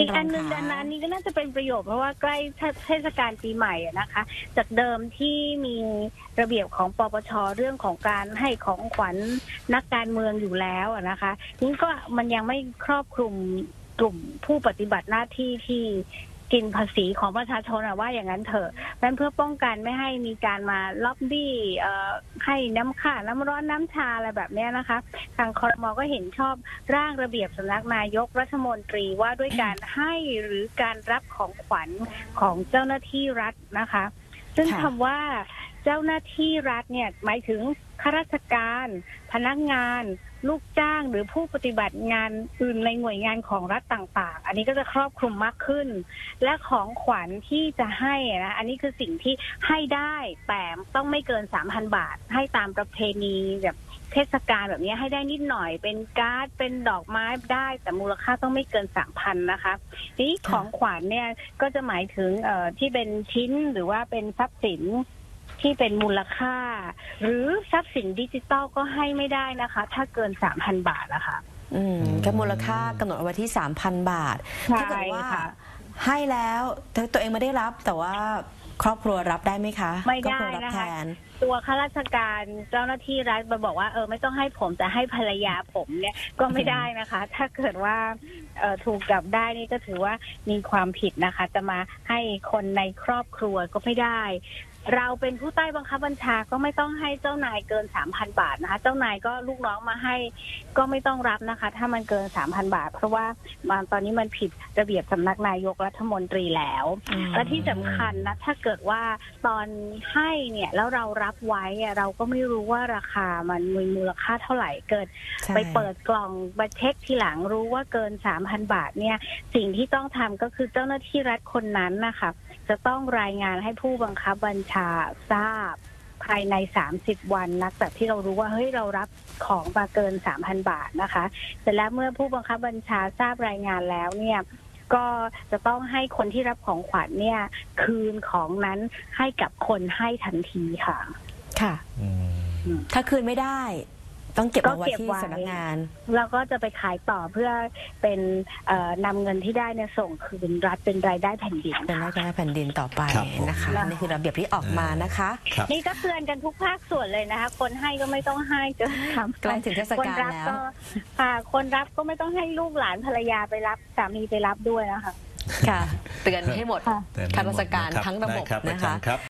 อีกอันหนึ่งดังนั้นนี้ก็น่าจะเป็นประโยชน์เพราะว่าใกล้เทศกาลปีใหม่นะคะ จากเดิมที่มีระเบียบของปปชเรื่องของการให้ของขวัญนักการเมืองอยู่แล้วอะนะคะนี่ก็มันยังไม่ครอบคลุมกลุ่มผู้ปฏิบัติหน้าที่ที่ กินภาษีของประชาชนอะว่าอย่างนั้นเถอะนั้นเพื่อป้องกันไม่ให้มีการมาล็อบบี้เอ่อให้น้ำข่าน้ำร้อนน้ำชาอะไรแบบเนี้ยนะคะ ทางคอรมอก็เห็นชอบร่างระเบียบสำนักนายกรัฐมนตรีว่าด้วยการให้หรือการรับของขวัญของเจ้าหน้าที่รัฐนะคะ ซึ่งค่ะคำว่า เจ้าหน้าที่รัฐเนี่ยหมายถึงข้าราชการ พนักงาน ลูกจ้างหรือผู้ปฏิบัติงานอื่นในหน่วยงานของรัฐต่างๆ อันนี้ก็จะครอบคลุมมากขึ้น และของขวัญที่จะให้นะอันนี้คือสิ่งที่ให้ได้แต่ต้องไม่เกิน3,000บาท ให้ตามประเพณีแบบเทศกาลแบบนี้ให้ได้นิดหน่อยเป็นการ์ดเป็นดอกไม้ได้ แต่มูลค่าต้องไม่เกิน3,000นะคะนี้ค่ะของขวัญเนี่ยก็จะหมายถึงที่เป็นชิ้นหรือว่าเป็นทรัพย์สิน ที่เป็นมูลค่า หรือทรัพย์สินดิจิตอลก็ให้ไม่ได้นะคะ ถ้าเกิน 3,000 บาทนะคะอืมก็มูลค่ากำหนดเอาไว้ที่ 3,000 บาทใช่ถ้าเกิดว่าค่ะให้แล้วแต่ตัวเองไม่ได้รับแต่ว่าครอบครัวรับได้ไหมคะไม่ได้ครอบครัวรับนะคะแทนตัวข้าราชการเจ้าหน้าที่รัฐมาบอกว่าเออไม่ต้องให้ผมแต่ให้ภรรยาผมเนี่ยก็ไม่ได้นะคะ ถ้าเกิดว่าเออถูกจับได้นี่ก็ถือว่ามีความผิดนะคะ จะมาให้คนในครอบครัวก็ไม่ได้ เราเป็นผู้ใต้บังคับบัญชาก็ไม่ต้องให้เจ้านายเกิน3,000บาทนะคะ เจ้านายก็ลูกน้องมาให้ก็ไม่ต้องรับนะคะ ถ้ามันเกิน3,000บาท เพราะว่ามันตอนนี้มันผิดระเบียบสำนักนายกรัฐมนตรีแล้วอืมและที่สำคัญนะถ้าเกิดว่าตอนให้เนี่ยแล้วเรารับไว้อะเราก็ไม่รู้ว่าราคามันมีมูลค่าเท่าไหร่เกิดใช่ไปเปิดกล่องมาเช็คทีหลังรู้ว่าเกิน3,000บาทเนี่ย สิ่งที่ต้องทำก็คือเจ้าหน้าที่รัฐคนนั้นนะคะจะต้องรายงานให้ผู้บังคับบัญชาทราบ ภายใน 30 วันนับจากที่เรารู้ว่าเฮ้ยเรารับของมาเกิน 3,000 บาทนะคะเสร็จแล้วเมื่อผู้บังคับบัญชาทราบรายงานแล้วเนี่ยก็จะต้องให้คนที่รับของขวัญเนี่ย คืนของนั้นให้กับคนให้ทันทีค่ะ ค่ะอืมถ้าคืนไม่ได้ ต้องเก็บก็เอาไว้เก็บที่ไว้สำนักงานแล้วก็จะไปขายต่อเพื่อเป็นเอ่อนำเงินที่ได้เนี่ยส่งคืนรัฐเป็นรายได้แผ่นดินเป็นราชการแผ่นดินต่อไปครับผมนะคะแล้วนี่คือระเบียบที่ออกมานะคะครับ นี่ก็เตือนกันทุกภาคส่วนเลยนะคะ คนให้ก็ไม่ต้องให้จนทำใกล้ถึงเทศคนกาลรับแล้ว ก็ค่ะคนรับก็ไม่ต้องให้ลูกหลานภรรยาไปรับสามีไปรับด้วยนะคะ ค่ะ เตือนให้หมดค่ะแต่ไม่ข้าราชการหมดนะคบทั้งระบบได้ครับอานะจาคะ รย์ครับ